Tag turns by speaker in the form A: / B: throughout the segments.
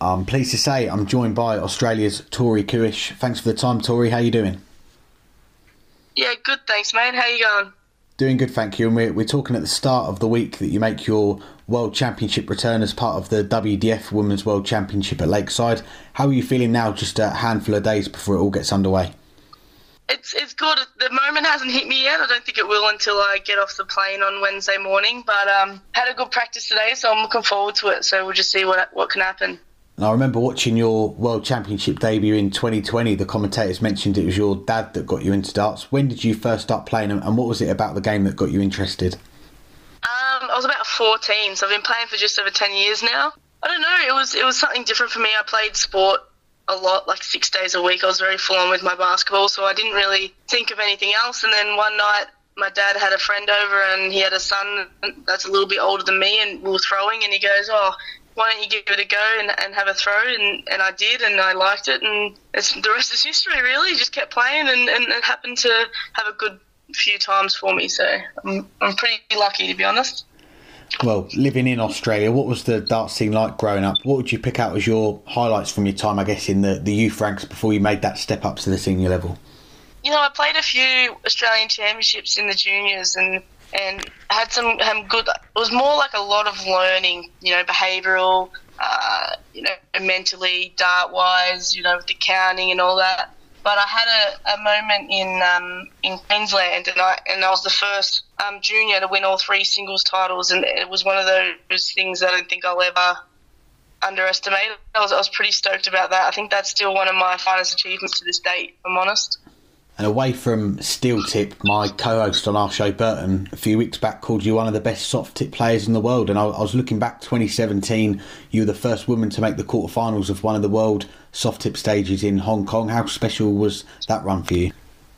A: I'm pleased to say I'm joined by Australia's Tori Kewish. Thanks for the time, Tori. How are you doing?
B: Yeah, good. Thanks, mate. How you going?
A: Doing good, thank you. And we're, we're talking at the start of the week that you make your World Championship return as part of the WDF Women's World Championship at Lakeside. How are you feeling now, just a handful of days before it all gets underway?
B: It's it's good. The moment hasn't hit me yet. I don't think it will until I get off the plane on Wednesday morning. But um, had a good practice today, so I'm looking forward to it. So we'll just see what what can happen.
A: And I remember watching your World Championship debut in 2020. The commentators mentioned it was your dad that got you into darts. When did you first start playing, and what was it about the game that got you interested?
B: Um, I was about 14, so I've been playing for just over 10 years now. I don't know. It was it was something different for me. I played sport a lot, like six days a week. I was very full on with my basketball, so I didn't really think of anything else. And then one night, my dad had a friend over, and he had a son that's a little bit older than me, and we were throwing, and he goes, "Oh, why don't you give it a go and, and have a throw? And, and I did, and I liked it, and it's, the rest is history, really. Just kept playing, and, and it happened to have a good few times for me, so I'm, I'm pretty lucky, to be honest.
A: Well, living in Australia, what was the dart scene like growing up? What would you pick out as your highlights from your time, I guess, in the, the youth ranks before you made that step up to the senior level?
B: You know, I played a few Australian championships in the juniors, and and had some, some good. It was more like a lot of learning, you know, behavioural, uh, you know, mentally, dart wise, you know, with the counting and all that. But I had a, a moment in um, in Queensland, and I and I was the first um, junior to win all three singles titles, and it was one of those things I don't think I'll ever underestimate. I was I was pretty stoked about that. I think that's still one of my finest achievements to this date. If I'm honest.
A: And away from steel tip, my co-host on our show, Burton, a few weeks back called you one of the best soft tip players in the world. And I, I was looking back 2017, you were the first woman to make the quarterfinals of one of the world soft tip stages in Hong Kong. How special was that run for you?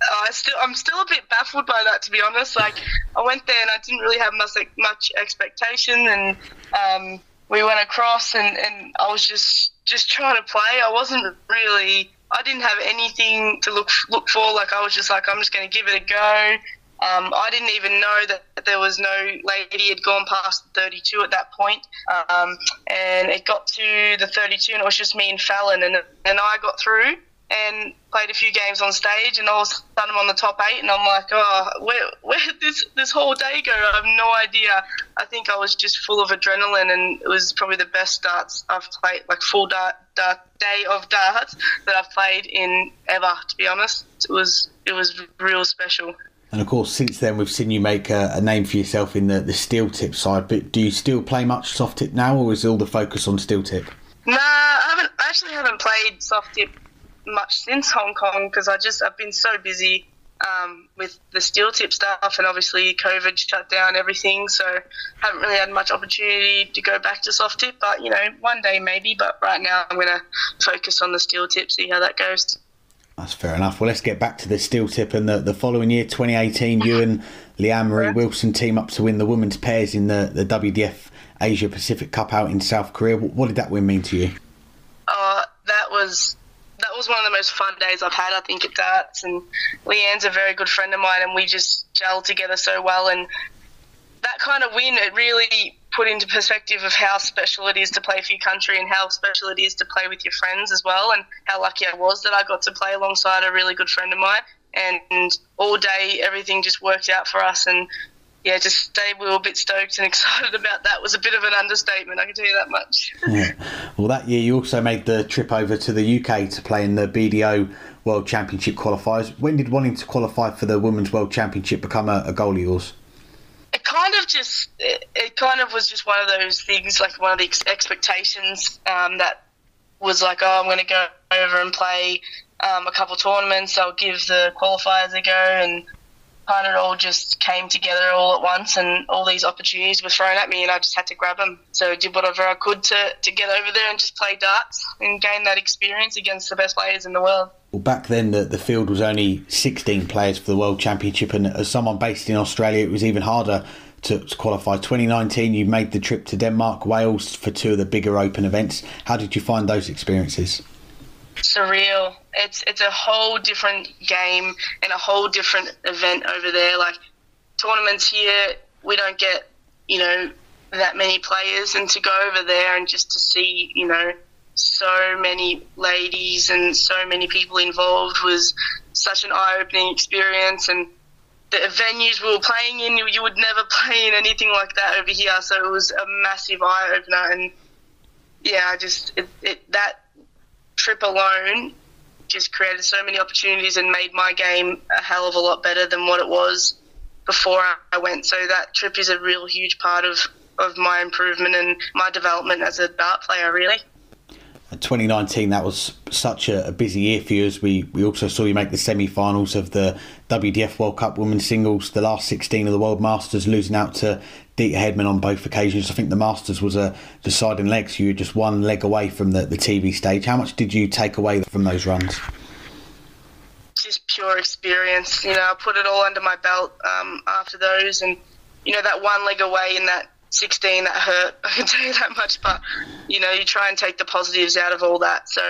B: Uh, I still, I'm still a bit baffled by that, to be honest. Like, I went there and I didn't really have much, much expectation, and um, we went across, and, and I was just, just trying to play. I wasn't really I didn't have anything to look look for. Like I was just like, I'm just going to give it a go. Um, I didn't even know that there was no lady had gone past 32 at that point. Um, and it got to the 32, and it was just me and Fallon, and and I got through and played a few games on stage, and all of a sudden I'm on the top eight, and I'm like, oh, where where did this this whole day go? I have no idea. I think I was just full of adrenaline, and it was probably the best darts I've played, like full dart, dart day of darts that I've played in ever. To be honest, it was it was real special.
A: And of course, since then we've seen you make a, a, name for yourself in the, the steel tip side. But do you still play much soft tip now, or is all the focus on steel tip?
B: Nah, I haven't. I actually haven't played soft tip much since Hong Kong because I just I've been so busy um, with the steel tip stuff and obviously COVID shut down everything, so haven't really had much opportunity to go back to soft tip. But you know, one day maybe. But right now, I'm going to focus on the steel tip, see how that goes.
A: That's fair enough. Well, let's get back to the steel tip. And the, the following year, 2018, you and Leanne Marie Wilson team up to win the women's pairs in the, the WDF Asia Pacific Cup out in South Korea. What did that win mean to you?
B: Uh, that was was one of the most fun days I've had, I think, at darts. And Leanne's a very good friend of mine, and we just gelled together so well. And that kind of win, it really put into perspective of how special it is to play for your country and how special it is to play with your friends as well, and how lucky I was that I got to play alongside a really good friend of mine. And all day, everything just worked out for us. And yeah, just stay. We were a bit stoked and excited about that. Was a bit of an understatement, I can tell you that much.
A: yeah. Well, that year you also made the trip over to the UK to play in the BDO World Championship qualifiers. When did wanting to qualify for the Women's World Championship become a, a goal of yours?
B: It kind of just, it, it, kind of was just one of those things, like one of the ex- expectations um, that was like, oh, I'm going to go over and play um, a couple tournaments. I'll give the qualifiers a go and kind of all just came together all at once, and all these opportunities were thrown at me, and I just had to grab them. So I did whatever I could to, to get over there and just play darts and gain that experience against the best players in the world.
A: Well, back then the, the field was only 16 players for the World Championship, and as someone based in Australia, it was even harder to, to, qualify. 2019, you made the trip to Denmark, Wales for two of the bigger open events. How did you find those experiences?
B: Surreal. It's it's a whole different game and a whole different event over there. Like tournaments here, we don't get you know that many players, and to go over there and just to see you know so many ladies and so many people involved was such an eye-opening experience and the venues we were playing in you would never play in anything like that over here so it was a massive eye-opener and yeah i just it, it, that trip alone just created so many opportunities and made my game a hell of a lot better than what it was before I went. So that trip is a real huge part of, of my improvement and my development as a dart player, really.
A: 2019, that was such a, a, busy year for you. As we, we also saw you make the semi-finals of the WDF World Cup Women's Singles, the last 16 of the World Masters, losing out to Deta Hedman on both occasions. I think the Masters was a deciding leg, so you were just one leg away from the, the TV stage. How much did you take away from those runs?
B: Just pure experience. You know, I put it all under my belt um, after those, and you know that one leg away in that 16 that hurt. I can tell you that much. But you know, you try and take the positives out of all that. So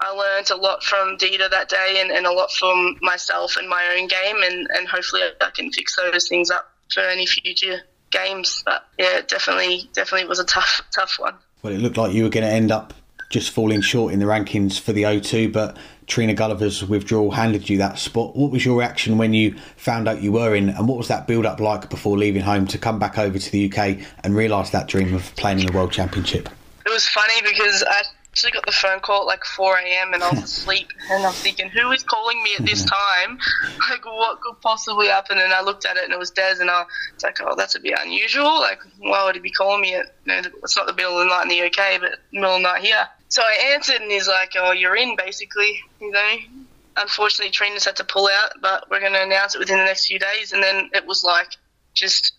B: I learned a lot from Deta that day, and, and a lot from myself and my own game, and, and hopefully I can fix those things up for any future games. But yeah, definitely, definitely was a tough, tough one.
A: Well, it looked like you were going to end up just falling short in the rankings for the O2, but Trina Gulliver's withdrawal handed you that spot. What was your reaction when you found out you were in, and what was that build up like before leaving home to come back over to the UK and realise that dream of playing in the World Championship?
B: It was funny because I actually got the phone call at like 4 a.m. and I was asleep, and I'm thinking, who is calling me at this time? Like, what could possibly happen? And I looked at it, and it was Des, and I was like, oh, that's a bit unusual. Like, why would he be calling me at? You know, it's not the middle of the night in the UK, but middle of the night here. So I answered, and he's like, oh, you're in, basically. You know, unfortunately, Trina's had to pull out, but we're going to announce it within the next few days. And then it was like just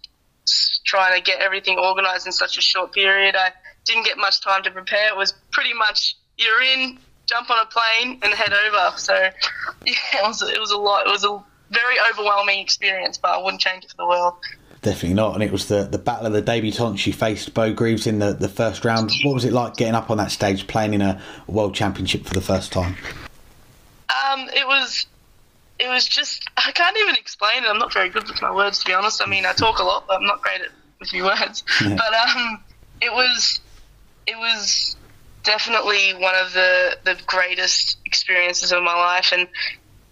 B: trying to get everything organised in such a short period. I didn't get much time to prepare. It was pretty much you're in, jump on a plane, and head over. So yeah, it was it was a lot. It was a very overwhelming experience, but I wouldn't change it for the world.
A: Definitely not. And it was the, the battle of the debutantes. She faced Bo Greaves in the, the first round. What was it like getting up on that stage, playing in a world championship for the first time?
B: Um, it was it was just I can't even explain it. I'm not very good with my words, to be honest. I mean, I talk a lot, but I'm not great at with my words. Yeah. But um, it was it was definitely one of the, the greatest experiences of my life. And,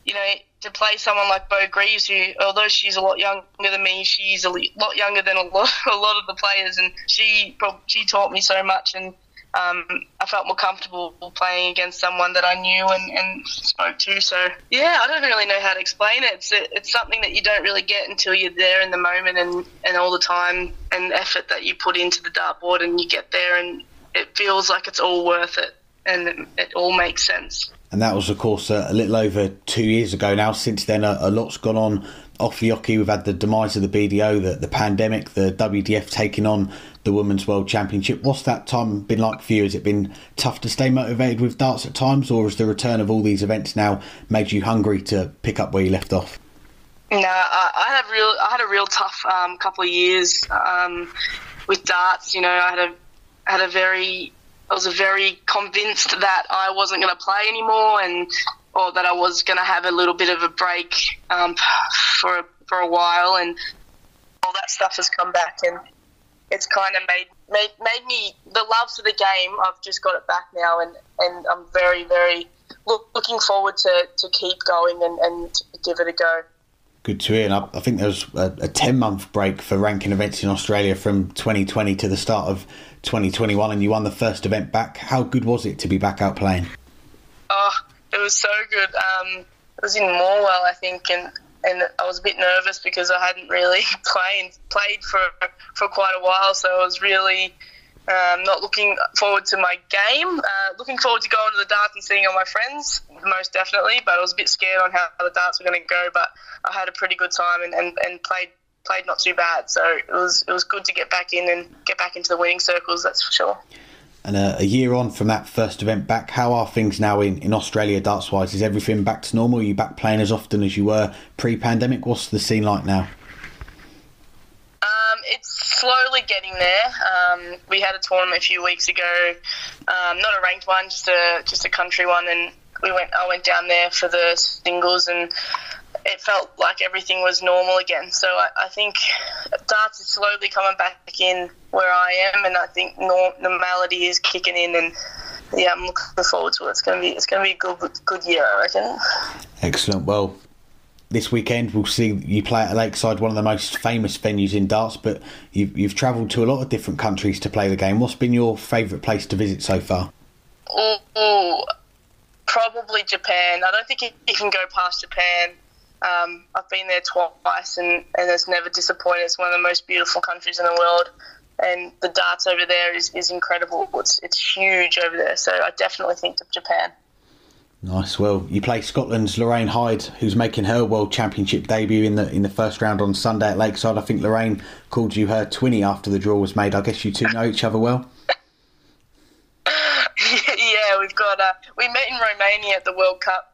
B: you know, to play someone like Bo Greaves, who, although she's a lot younger than me, she's a lot younger than a lot, a lot of the players, and she she taught me so much, and um, I felt more comfortable playing against someone that I knew and, and spoke to. So yeah, I don't really know how to explain it. It's it's something that you don't really get until you're there in the moment and, and all the time and effort that you put into the dartboard, and you get there and it feels like it's all worth it and it, all makes sense.
A: And that was, of course, a, a little over two years ago now. Since then, a, a lot's gone on off the oche. We've had the demise of the BDO, the, the pandemic, the WDF taking on the Women's World Championship. What's that time been like for you? Has it been tough to stay motivated with darts at times, or has the return of all these events now made you hungry to pick up where you left off?
B: No, I, I had real, I had a real tough um, couple of years um, with darts. You know, I had a had a very I was very convinced that I wasn't going to play anymore, and or that I was going to have a little bit of a break um, for for a while, and all that stuff has come back, and it's kind of made made made me the love for the game. I've just got it back now, and and I'm very very look, looking forward to, to keep going and, and give it a go.
A: Good to hear. And I, I think there was a, a 10 month break for ranking events in Australia from 2020 to the start of 2021 and you won the first event back. How good was it to be back out playing?
B: Oh, it was so good. Um, it was in Morwell, I think, and and I was a bit nervous because I hadn't really played played for for quite a while, so I was really um, not looking forward to my game. Uh, looking forward to going to the darts and seeing all my friends, most definitely. But I was a bit scared on how the darts were going to go. But I had a pretty good time and, and, and played played not too bad. So it was it was good to get back in and get back into the winning circles. That's for sure.
A: And a, a year on from that first event back, how are things now in, in Australia darts wise? Is everything back to normal? Are you back playing as often as you were pre pandemic? What's the scene like now?
B: Slowly getting there. Um, we had a tournament a few weeks ago, um, not a ranked one, just a just a country one, and we went. I went down there for the singles, and it felt like everything was normal again. So I, I think darts is slowly coming back in where I am, and I think normality is kicking in, and yeah, I'm looking forward to it. It's gonna be it's gonna be a good good year, I reckon.
A: Excellent. Well, this weekend we'll see you play at Lakeside, one of the most famous venues in darts. But you've you've travelled to a lot of different countries to play the game. What's been your favourite place to visit so far?
B: Oh, probably Japan. I don't think you can go past Japan. Um, I've been there twice and, and it's never disappointed. It's one of the most beautiful countries in the world. And the darts over there is, is incredible. It's, it's huge over there. So I definitely think of Japan.
A: Nice. Well, you play Scotland's Lorraine Hyde, who's making her World Championship debut in the in the first round on Sunday at Lakeside. I think Lorraine called you her twinny after the draw was made. I guess you two know each other well.
B: yeah, we've got. Uh, we met in Romania at the World Cup,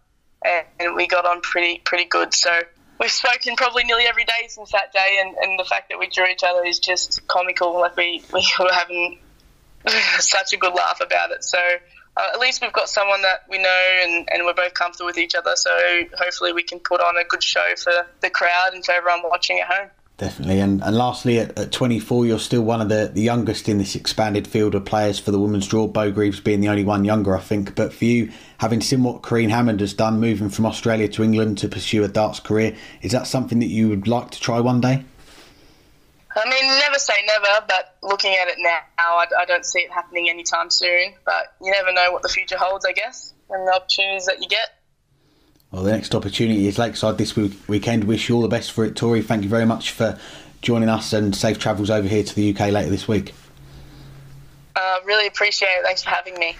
B: and we got on pretty pretty good. So we've spoken probably nearly every day since that day, and, and the fact that we drew each other is just comical. Like we we were having such a good laugh about it. So uh, at least we've got someone that we know and, and we're both comfortable with each other. So hopefully we can put on a good show for the crowd and for everyone watching at home.
A: Definitely. And, and lastly, at, at 24, you're still one of the, the youngest in this expanded field of players for the women's draw, Bo Greaves being the only one younger, I think. But for you, having seen what Corrine Hammond has done, moving from Australia to England to pursue a darts career, is that something that you would like to try one day?
B: I mean, never say never, but looking at it now, I, I don't see it happening anytime soon. But you never know what the future holds, I guess, and the opportunities that you get.
A: Well, the next opportunity is Lakeside this week, weekend. Wish you all the best for it, Tori. Thank you very much for joining us and safe travels over here to the UK later this week.
B: Uh, really appreciate it. Thanks for having me.